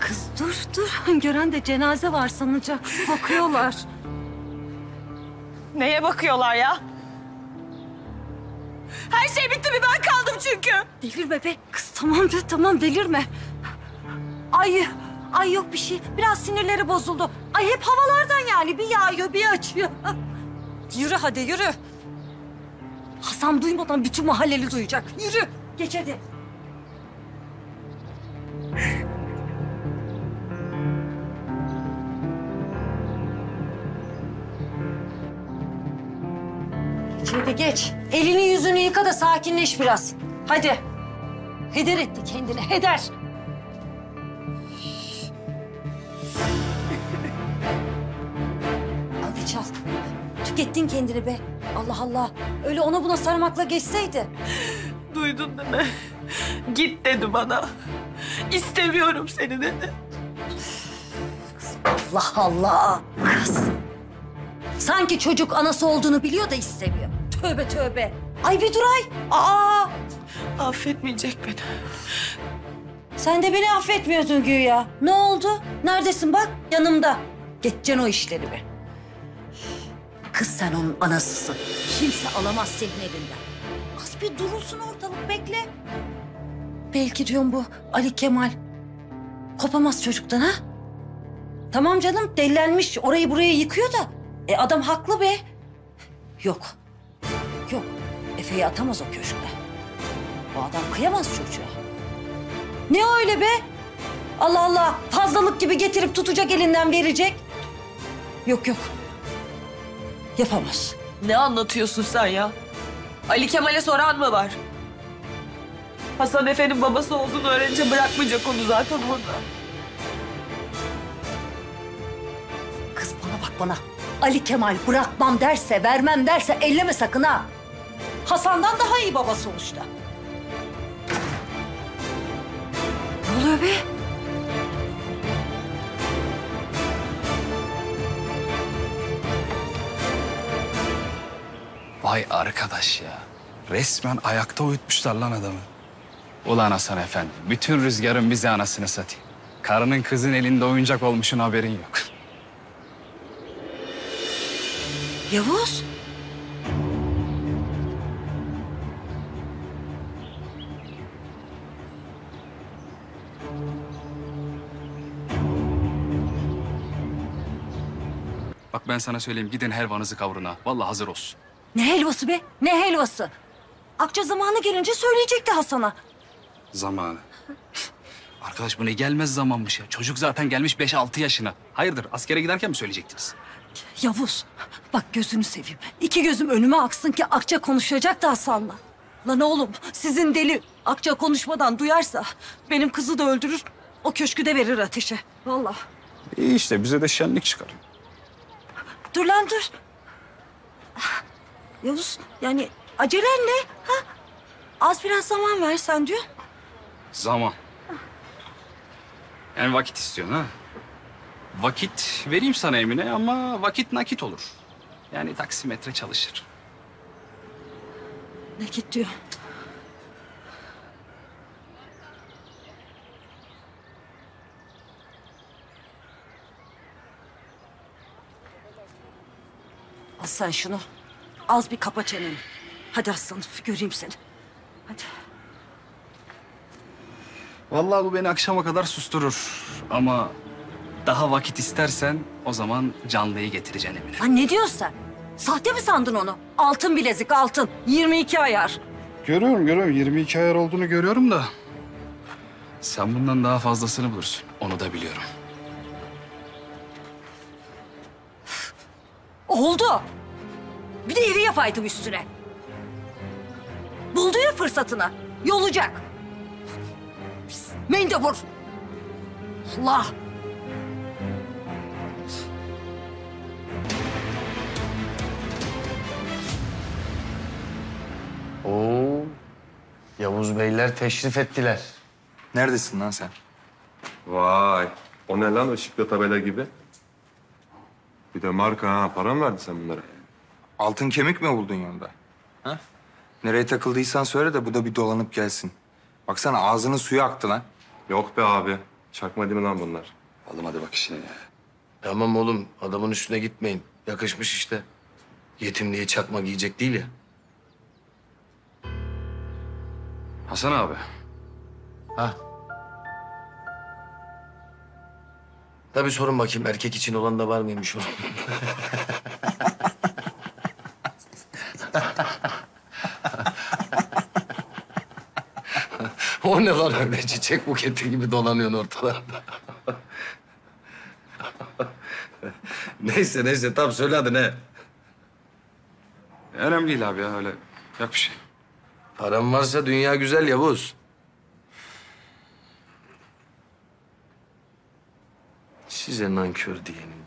Kız dur dur. Gören de cenaze var sanacak. Bakıyorlar. Neye bakıyorlar ya? Her şey bitti mi? Ben kaldım çünkü. Delirme be. Kız tamam de tamam delirme. Ay ay yok bir şey. Biraz sinirleri bozuldu. Ay hep havalardan yani. Bir yağıyor bir açıyor. yürü hadi yürü. Hasan duymadan bütün mahalleli duyacak. Yürü. Geç hadi. Hadi geç. Elini yüzünü yıka da sakinleş biraz. Hadi. Heder etti kendini, heder. Hadi çal. Tükettin kendini be. Allah Allah. Öyle ona buna sarmakla geçseydi. Duydun değil mi? Git dedi bana. İstemiyorum seni dedi. Allah Allah. Kız. Sanki çocuk anası olduğunu biliyor da istemiyor. Tövbe tövbe. Ay bir dur ay. Aa. Affetmeyecek beni. Sen de beni affetmiyordun güya. Ne oldu? Neredesin bak? Yanımda. Geçeceksin o işleri be. Kız sen onun anasısın. Kimse alamaz senin elinden. Az bir durulsun ortalık bekle. Belki diyorum bu Ali Kemal kopamaz çocuktan ha? Tamam canım delilenmiş orayı burayı yıkıyor da. E adam haklı be. Yok. Yok. Efe'yi atamaz o köşkte. O adam kıyamaz çocuğa. Ne öyle be? Allah Allah fazlalık gibi getirip tutacak elinden verecek. Yok yok. Yapamaz. Ne anlatıyorsun sen ya? Ali Kemal'e soran mı var? Hasan Efe'nin babası olduğunu öğrenince bırakmayacak onu zaten orada. Kız bana bak bana. Ali Kemal bırakmam derse, vermem derse elleme sakın ha. Hasan'dan daha iyi baba sonuçta. Ne oluyor be? Vay arkadaş ya. Resmen ayakta uyutmuşlar lan adamı. Ulan Hasan efendi, bütün rüzgarın bize anasını satayım. Karının kızın elinde oyuncak olmuşun haberin yok. Yavuz. Bak ben sana söyleyeyim, gidin helvanızı kavurun ha. Vallahi hazır olsun. Ne helvası be? Ne helvası? Akça zamanı gelince söyleyecekti Hasan'a. Zamanı. Arkadaş bu ne gelmez zamanmış ya. Çocuk zaten gelmiş 5-6 yaşına. Hayırdır askere giderken mi söyleyecektiniz? Yavuz, bak gözünü seveyim. İki gözüm önüme aksın ki Akça konuşacak da Hasan'la. Lan oğlum, sizin deli Akça konuşmadan duyarsa benim kızı da öldürür, o köşkü de verir ateşe. Vallahi. İyi işte bize de şenlik çıkar. Dur lan dur. Yavuz, yani acelen ne? Ha? Az biraz zaman versen diyor. Zaman. Yani vakit istiyorsun ha? Vakit vereyim sana Emine ama vakit nakit olur. Yani taksimetre çalışır. Ne git diyor. Al sen şunu. Az bir kapa çeneni. Hadi aslanım göreyim seni. Hadi. Vallahi bu beni akşama kadar susturur. Ama daha vakit istersen o zaman canlıyı getireceksin Emine. Lan ne diyorsun sen? Sahte mi sandın onu? Altın bilezik altın. 22 ayar. Görüyorum görüyorum 22 ayar olduğunu görüyorum da. Sen bundan daha fazlasını bulursun. Onu da biliyorum. Oldu. Bir de evi yapaydım üstüne. Buldu ya fırsatını. Yolacak. Mendebur. Allah. Oo. Yavuz Beyler teşrif ettiler. Neredesin lan sen? Vay. O ne lan ışıklı tabela gibi? Bir de marka ha. Para mı verdin sen bunlara? Altın kemik mi buldun yolda? Ha? Nereye takıldıysan söyle de bu da bir dolanıp gelsin. Baksana ağzının suyu aktı lan. Yok be abi. Çakma değil mi lan bunlar? Oğlum hadi bak işine ya. Tamam oğlum adamın üstüne gitmeyin. Yakışmış işte. Yetimliğe çakma giyecek değil ya. Hasan abi. Ha. Tabii sorun bakayım erkek için olan da var mıymış o? o ne lan öyle çiçek buketi gibi dolanıyorsun ortalarda. neyse neyse tamam söyle hadi ne? Önemli değil abi ya öyle. Yok bir şey. Param varsa dünya güzel Yavuz. Size nankör diyenin